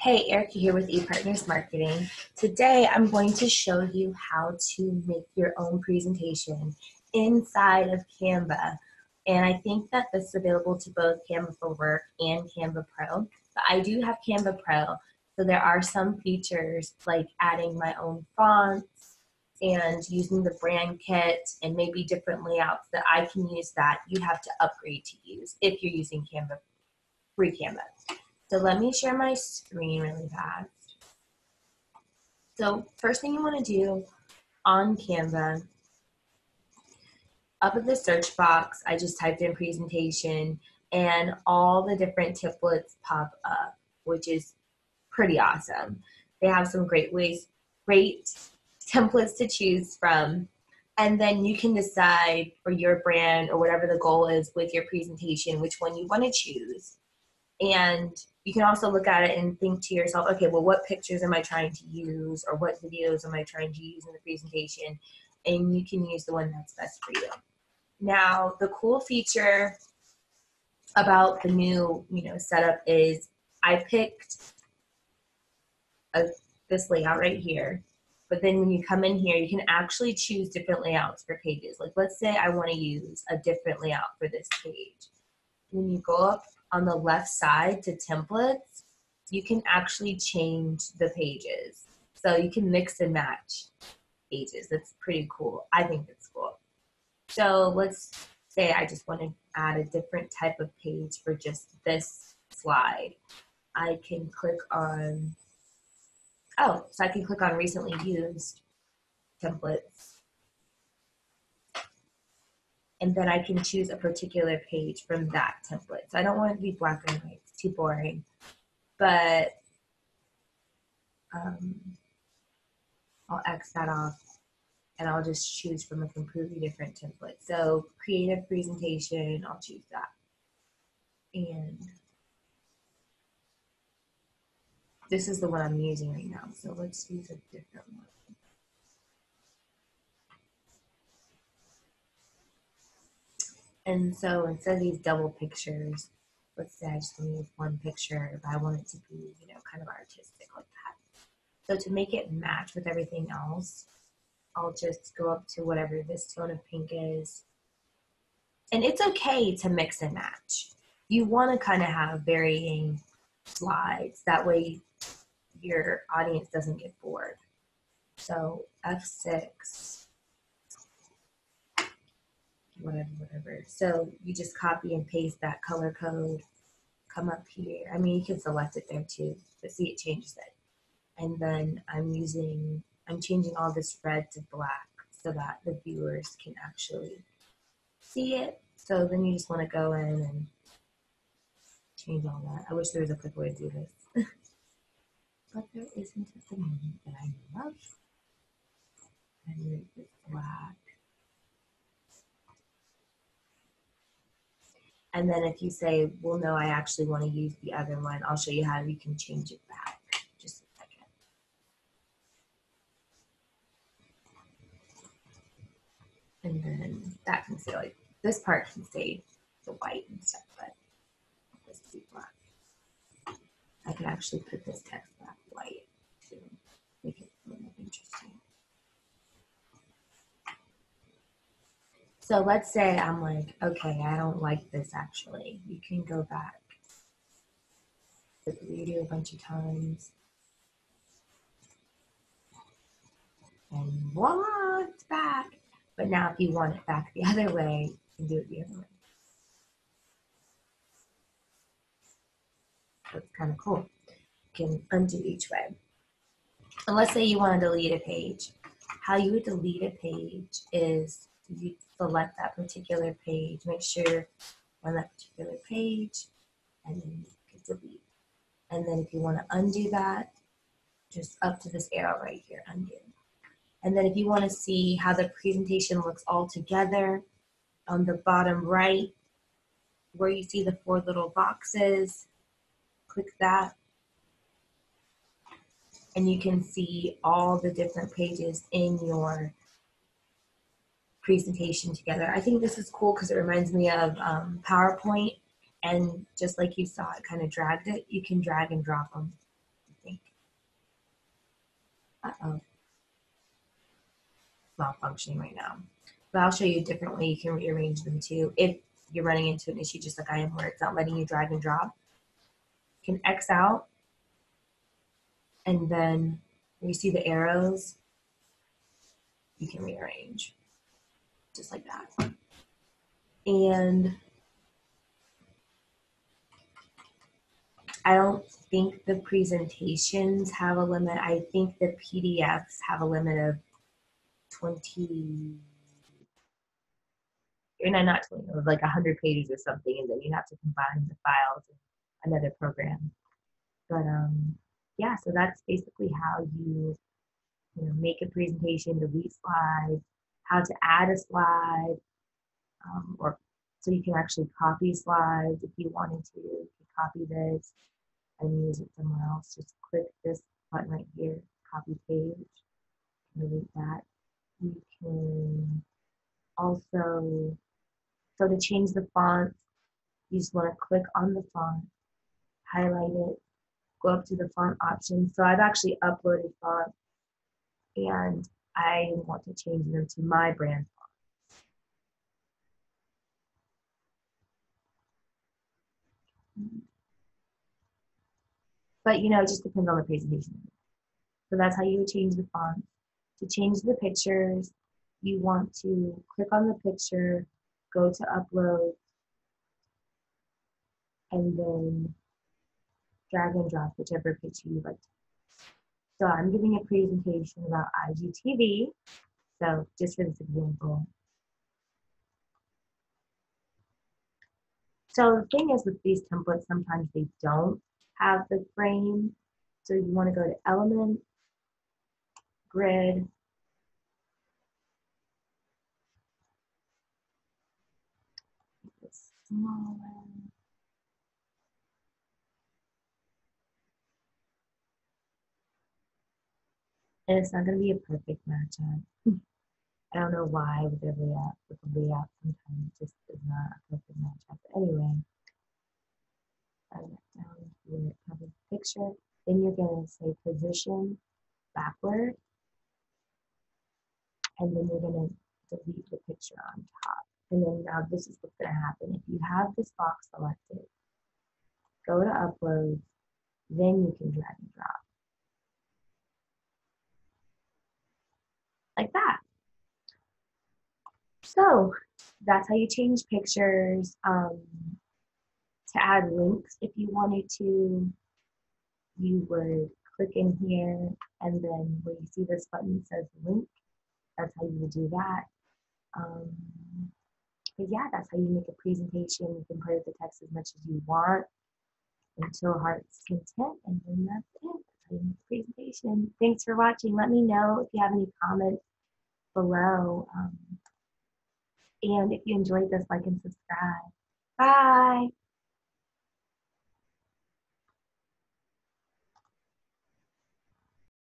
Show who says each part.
Speaker 1: Hey, Erica here with ePartners Marketing. Today I'm going to show you how to make your own presentation inside of Canva. And I think that this is available to both Canva for Work and Canva Pro. But I do have Canva Pro, so there are some features like adding my own fonts and using the brand kit and maybe different layouts that I can use that you have to upgrade to use if you're using Canva, free Canva. So let me share my screen really fast. So first thing you want to do on Canva, up at the search box, I just typed in presentation and all the different templates pop up, which is pretty awesome. They have some great ways, great templates to choose from. And then you can decide for your brand or whatever the goal is with your presentation, which one you want to choose. And you can also look at it and think to yourself, okay, well, what pictures am I trying to use or what videos am I trying to use in the presentation? And you can use the one that's best for you. Now, the cool feature about the new, you know, setup is I picked a, this layout right here. But then when you come in here, you can actually choose different layouts for pages. Like let's say I want to use a different layout for this page. When you go up on the left side to templates, you can actually change the pages. So you can mix and match pages. That's pretty cool. I think it's cool. So let's say I just want to add a different type of page for just this slide. I can click on, oh, so I can click on recently used templates and then I can choose a particular page from that template. So I don't want it to be black and white, it's too boring. But um, I'll X that off and I'll just choose from a completely different template. So creative presentation, I'll choose that. And this is the one I'm using right now. So let's use a different one. And so instead of these double pictures, let's say I just need one picture, but I want it to be, you know, kind of artistic like that. So to make it match with everything else, I'll just go up to whatever this tone of pink is. And it's okay to mix and match. You want to kind of have varying slides. That way your audience doesn't get bored. So F6 whatever, whatever. So you just copy and paste that color code, come up here. I mean, you can select it there too, but see it changes it. And then I'm using, I'm changing all this red to black so that the viewers can actually see it. So then you just want to go in and change all that. I wish there was a quick way to do this. but there isn't at the moment that I love. And make it black. And then if you say, well, no, I actually want to use the other one, I'll show you how you can change it back. Just a second. And then that can stay like, this part can stay the white and stuff, but this be black. I can actually put this text back white to make it a little interesting. So let's say I'm like, okay, I don't like this actually. You can go back video a bunch of times. And voila, it's back. But now if you want it back the other way, you can do it the other way. That's kind of cool. You can undo each way. And let's say you want to delete a page. How you would delete a page is you select that particular page. Make sure on that particular page and then you can delete. And then if you want to undo that, just up to this arrow right here, undo. And then if you want to see how the presentation looks all together, on the bottom right, where you see the four little boxes, click that. And you can see all the different pages in your presentation together. I think this is cool because it reminds me of um, PowerPoint and just like you saw, it kind of dragged it. You can drag and drop them I think. Uh-oh. Malfunctioning right now. But I'll show you a different way you can rearrange them too. If you're running into an issue just like I am where it's not letting you drag and drop, you can X out and then you see the arrows, you can rearrange just like that. And I don't think the presentations have a limit. I think the PDFs have a limit of 20, or no, not 20, like 100 pages or something, and then you have to combine the files in another program. But um, yeah, so that's basically how you, you know, make a presentation, delete slides, how to add a slide, um, or so you can actually copy slides if you wanted to. You can copy this and use it somewhere else. Just click this button right here, copy page, delete that. You can also, so to change the font, you just want to click on the font, highlight it, go up to the font options. So I've actually uploaded fonts and I want to change them to my brand font. But you know, it just depends on the presentation. So that's how you would change the font. To change the pictures, you want to click on the picture, go to upload, and then drag and drop whichever picture you like. So I'm giving a presentation about IGTV. So just for this example. So the thing is with these templates, sometimes they don't have the frame. So you want to go to element, grid, smaller. And it's not going to be a perfect matchup. Um, I don't know why with the layout, with the layout sometimes it just is not a perfect matchup. But anyway, down here, have a picture. Then you're going to say position backward. And then you're going to delete the picture on top. And then now this is what's going to happen. If you have this box selected, go to upload, then you can drag and drop. Like that. So that's how you change pictures. Um, to add links if you wanted to, you would click in here and then where you see this button says link, that's how you would do that. Um, but yeah, that's how you make a presentation. You can with the text as much as you want until heart's content, and then that's it. That's how you make a presentation. Thanks for watching. Let me know if you have any comments below. Um, and if you enjoyed this, like and subscribe. Bye.